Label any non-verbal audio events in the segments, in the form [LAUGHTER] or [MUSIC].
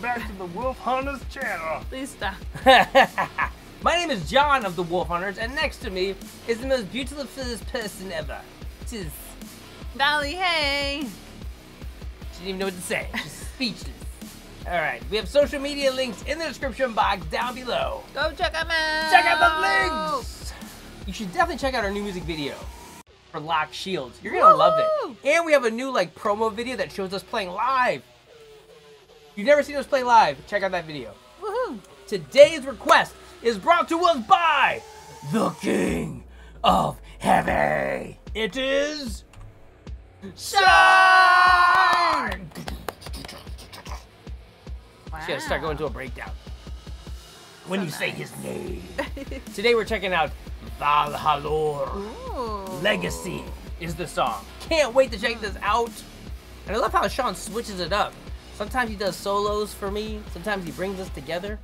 Welcome back to the Wolf HunterZ channel. Please stop. [LAUGHS] My name is Jon of the Wolf HunterZ, and next to me is the most beautiful person ever. She's, Dolly, hey. she didn't even know what to say. She's [LAUGHS] speechless. All right, we have social media links in the description box down below. Go check them out. Check out the links. You should definitely check out our new music video for Lock Shields. You're gonna love it. And we have a new like promo video that shows us playing live. If you've never seen us play live, check out that video. Woohoo. Today's request is brought to us by the King of Heavy. It is Sean. Wow. Just gotta start going to a breakdown. When you say his name. [LAUGHS] Today we're checking out Valhalore. Ooh. Legacy is the song. Can't wait to check this out. And I love how Sean switches it up. Sometimes he does solos for me. Sometimes he brings us together.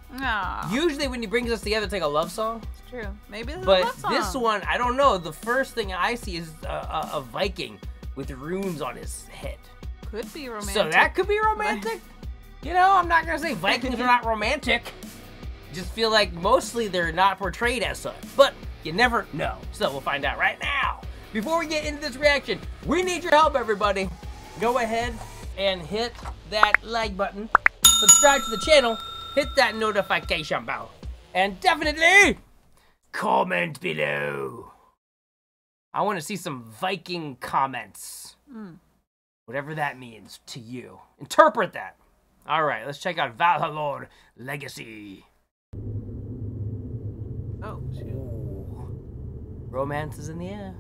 Usually when he brings us together, it's like a love song. it's true. Maybe this But a love song. this one, I don't know. The first thing I see is a, a, a Viking with runes on his head. could be romantic. So that could be romantic. [LAUGHS] you know, I'm not gonna say Vikings are not [LAUGHS] romantic. Just feel like mostly they're not portrayed as such. But you never know. So we'll find out right now. Before we get into this reaction, we need your help, everybody. Go ahead and hit that like button. Subscribe to the channel. Hit that notification bell. And definitely comment below. I want to see some Viking comments. Hmm. Whatever that means to you. Interpret that. All right, let's check out Valhalore Legacy. Oh. Romance is in the air.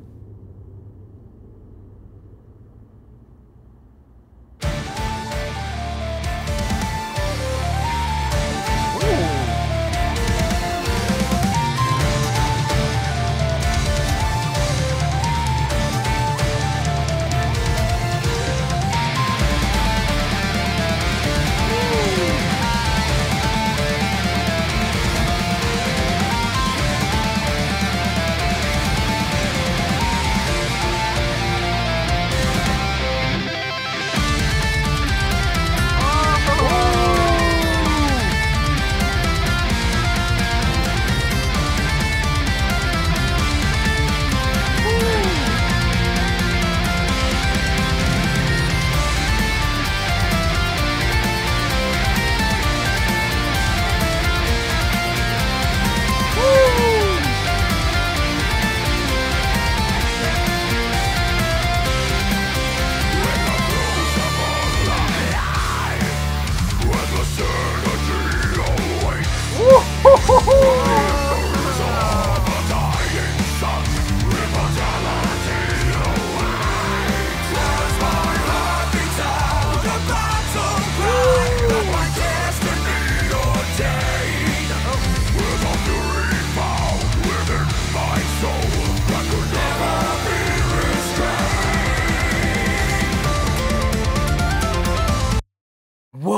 Whoa!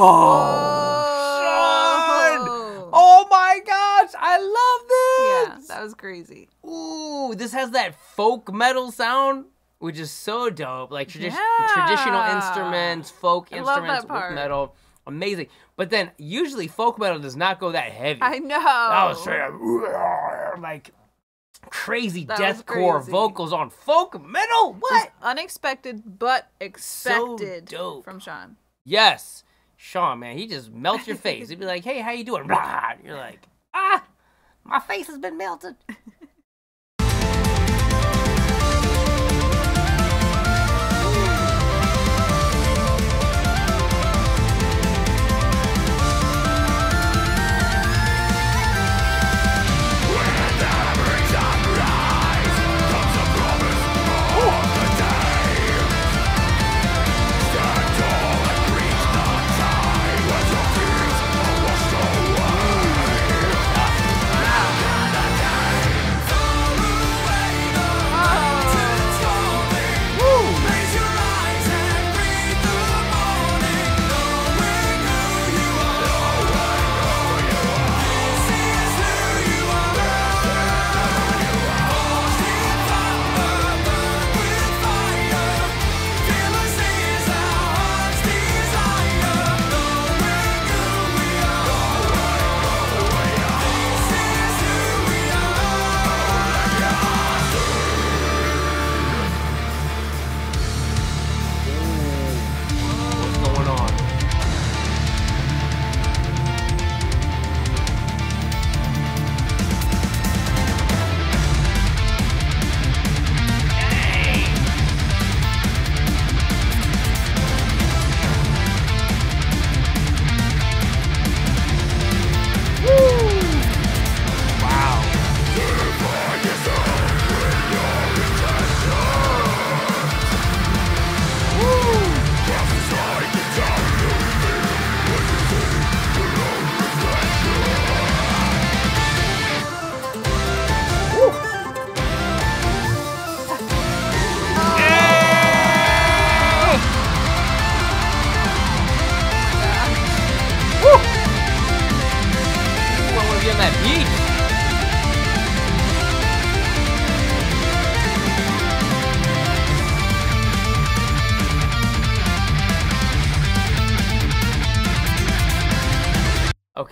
Sean! Oh. My gosh, I love this! Yeah, that was crazy. Ooh, this has that folk metal sound, which is so dope. Like tradi- Yeah. traditional instruments, folk I instruments folk metal. Amazing. But then usually folk metal does not go that heavy. I know. That was straight up [LAUGHS] like crazy deathcore vocals on folk metal. What? unexpected but expected dope. from Sean. Yes. Sean, man, he just melts your face. He'd be like, hey, how you doing? [LAUGHS] Blah. You're like, ah, my face has been melted.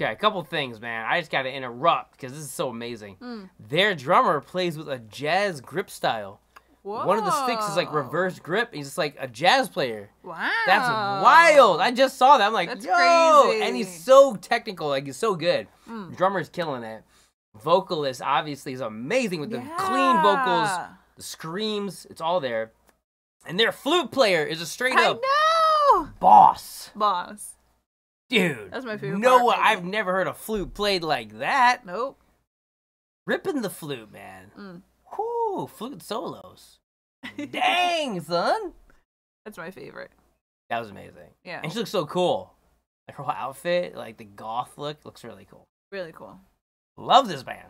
Okay, a couple things, man. I just got to interrupt because this is so amazing. Mm. Their drummer plays with a jazz grip style. Whoa. One of the sticks is like reverse grip. He's just like a jazz player. Wow. That's wild. I just saw that. I'm like, That's yo, crazy. and he's so technical. Like he's so good. Mm. Drummer's killing it. Vocalist obviously is amazing with the clean vocals, the screams. It's all there. And their flute player is a straight I up know. boss, Boss. Dude. That's my favorite No, part. I've never heard a flute played like that. Nope. Ripping the flute, man. Mm. Whoo, flute solos. [LAUGHS] Dang, son. That's my favorite. That was amazing. Yeah. And she looks so cool. Like her whole outfit, like the goth look, looks really cool. Really cool. Love this band.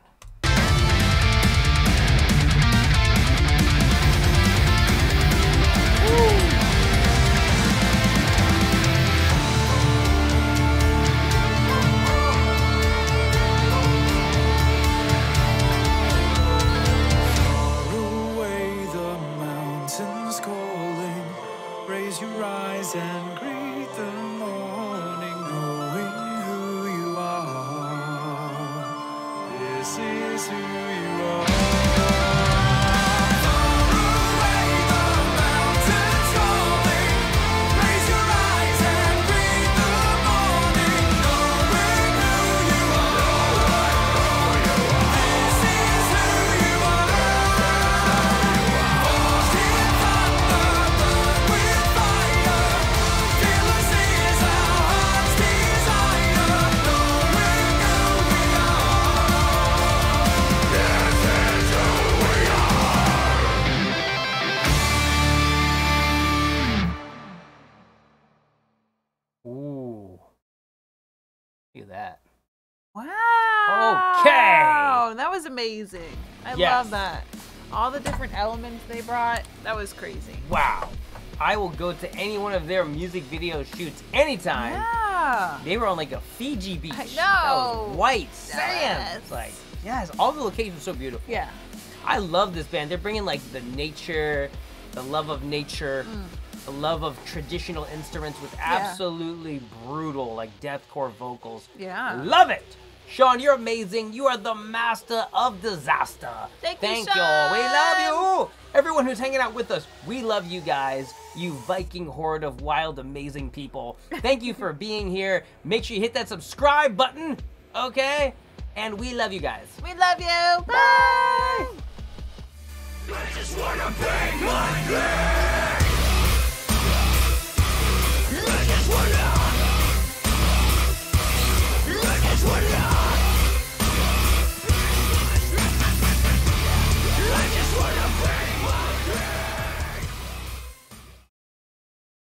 This is who you are. Look at that. Wow. Okay. That was amazing. I Yes. love that. All the different elements they brought. That was crazy. Wow. I will go to any one of their music video shoots anytime. Yeah. They were on like a Fiji beach. I That was white sand. Yes. It's like, yes, all the locations are so beautiful. Yeah. I love this band. They're bringing like the nature, the love of nature, mm. The love of traditional instruments with absolutely brutal, like deathcore vocals. Yeah. Love it. Sean, you're amazing. You are the master of disaster. Thank you, Thank y'all. We love you. Everyone who's hanging out with us, we love you guys. You Viking horde of wild, amazing people. Thank you for being here. Make sure you hit that subscribe button, okay? And we love you guys. We love you. Bye. I